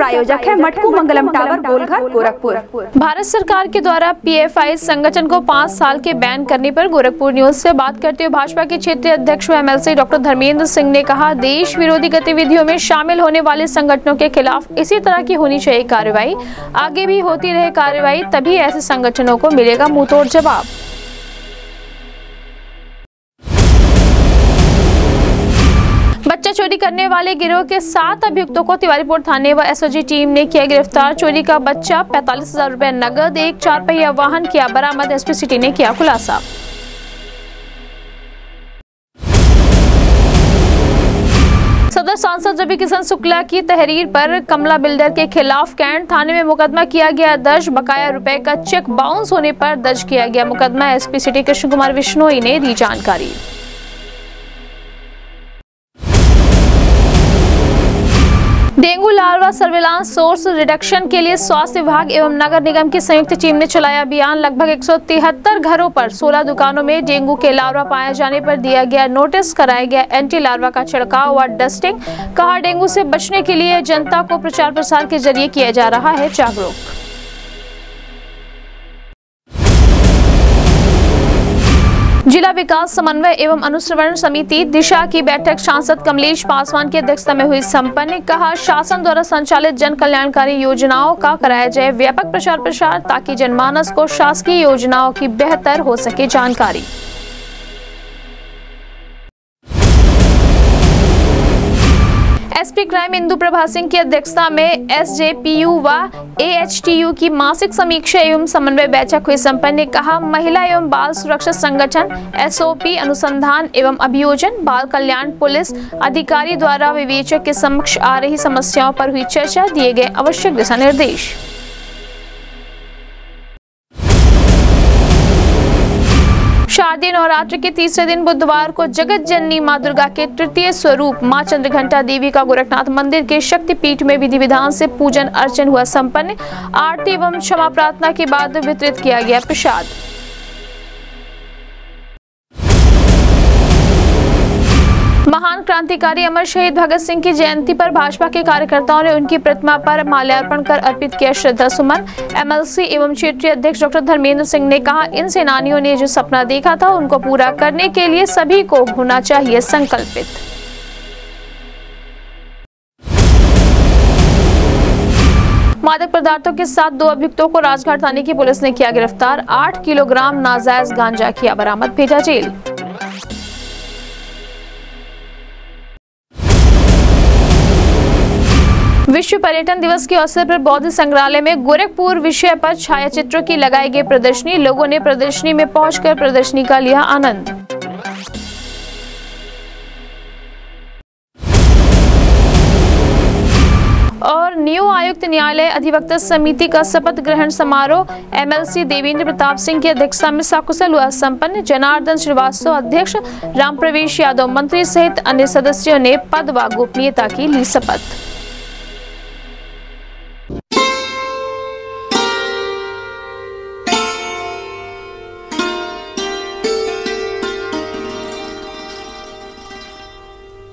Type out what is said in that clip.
प्रायोजक है मटकू मंगलम टावर गोलघर गोरखपुर। भारत सरकार के द्वारा पीएफआई संगठन को पाँच साल के बैन करने पर गोरखपुर न्यूज़ से बात करते हुए भाजपा के क्षेत्रीय अध्यक्ष व एमएलसी डॉक्टर धर्मेंद्र सिंह ने कहा देश विरोधी गतिविधियों में शामिल होने वाले संगठनों के खिलाफ इसी तरह की होनी चाहिए कार्रवाई। आगे भी होती रहे कार्रवाई तभी ऐसे संगठनों को मिलेगा मुंहतोड़ जवाब। करने वाले गिरोह के सात अभियुक्तों को तिवारीपुर थाने व एसओजी टीम ने किया गिरफ़्तार। चोरी का बच्चा पैतालीस हज़ार रूपए नगद, एक चार पहिया वाहन किया बरामद। एसपी सिटी ने किया खुलासा। सदर सांसद रवि किशन शुक्ला की तहरीर पर कमला बिल्डर के खिलाफ कैंट। थाने में मुकदमा किया गया दर्ज। बकाया रुपए का चेक बाउंस होने पर दर्ज किया गया मुकदमा। एसपी सिटी कृष्ण कुमार विश्नोई ने दी जानकारी। Dengue, larva, surveillance source reduction के लिए स्वास्थ्य विभाग एवं नगर निगम की संयुक्त टीम ने चलाया अभियान। लगभग 173 घरों पर 16 दुकानों में डेंगू के लार्वा पाए जाने पर दिया गया नोटिस, कराया गया एंटी लार्वा का छिड़काव व डस्टिंग। कहा, डेंगू से बचने के लिए जनता को प्रचार प्रसार के ज़रिए किया जा रहा है जागरूक। जिला विकास समन्वय एवं अनुश्रवण समिति दिशा की बैठक सांसद कमलेश पासवान की अध्यक्षता में हुई। संपन्न कहा, शासन द्वारा संचालित जन कल्याणकारी योजनाओं का कराया जाए। व्यापक प्रचार प्रसार ताकि जनमानस को शासकीय योजनाओं की बेहतर हो सके जानकारी। एसपी क्राइम इंदु प्रभा सिंह की अध्यक्षता में एसजेपीयू व एएचटीयू की मासिक समीक्षा एवं समन्वय बैठक हुई। संपन्न ने कहा, महिला एवं बाल सुरक्षा संगठन, एसओपी, अनुसंधान एवं अभियोजन, बाल कल्याण पुलिस अधिकारी द्वारा विवेचक के समक्ष आ रही समस्याओं पर हुई चर्चा, दिए गए आवश्यक दिशा निर्देश। शारदीय नवरात्र के तीसरे दिन बुधवार को जगत जननी माँ दुर्गा के तृतीय स्वरूप माँ चंद्रघंटा देवी का गोरखनाथ मंदिर के शक्तिपीठ में विधि विधान से पूजन अर्चन हुआ संपन्न। आरती एवं क्षमा प्रार्थना के बाद वितरित किया गया प्रसाद। क्रांतिकारी अमर शहीद भगत सिंह की जयंती पर भाजपा के कार्यकर्ताओं ने उनकी प्रतिमा पर माल्यार्पण कर अर्पित किया श्रद्धा सुमन। एमएलसी एवं क्षेत्रीय अध्यक्ष डॉक्टर धर्मेंद्र सिंह ने कहा इन सेनानियों ने जो सपना देखा था, उनको पूरा करने के लिए सभी को होना चाहिए संकल्पित। मादक पदार्थों के साथ दो अभियुक्तों को राजघाट थाने की पुलिस ने किया गिरफ़्तार। आठ किलोग्राम नाजायज गांजा किया बरामद, भेजा जेल। विश्व पर्यटन दिवस के अवसर पर बौद्ध संग्रहालय में गोरखपुर विषय पर छाया चित्रों की लगाई गई प्रदर्शनी। लोगों ने प्रदर्शनी में पहुंचकर प्रदर्शनी का लिया आनंद। और न्यू आयुक्त न्यायालय अधिवक्ता समिति का शपथ ग्रहण समारोह। एमएलसी देवेंद्र प्रताप सिंह की अध्यक्षता में सकुशल हुआ संपन्न। जनार्दन श्रीवास्तव अध्यक्ष राम प्रवेश यादव मंत्री सहित अन्य सदस्यों ने पद व गोपनीयता की ली शपथ।